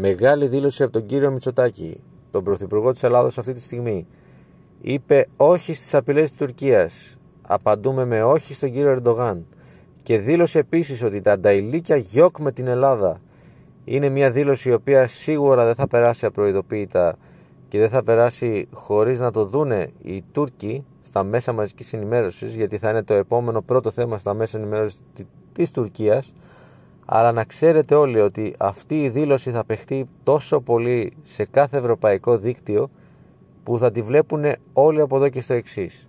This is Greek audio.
Μεγάλη δήλωση από τον κύριο Μητσοτάκη, τον Πρωθυπουργό της Ελλάδος αυτή τη στιγμή. Είπε όχι στις απειλές της Τουρκίας. Απαντούμε με όχι στον κύριο Ερντογάν. Και δήλωσε επίσης ότι τα ανταηλίκια γιοκ με την Ελλάδα είναι μια δήλωση η οποία σίγουρα δεν θα περάσει απροειδοποίητα και δεν θα περάσει χωρίς να το δούνε οι Τούρκοι στα μέσα μαζικής ενημέρωσης γιατί θα είναι το επόμενο πρώτο θέμα στα μέσα ενημέρωσης της Τουρκίας αλλά να ξέρετε όλοι ότι αυτή η δήλωση θα παιχτεί τόσο πολύ σε κάθε ευρωπαϊκό δίκτυο που θα τη βλέπουν όλοι από εδώ και στο εξής.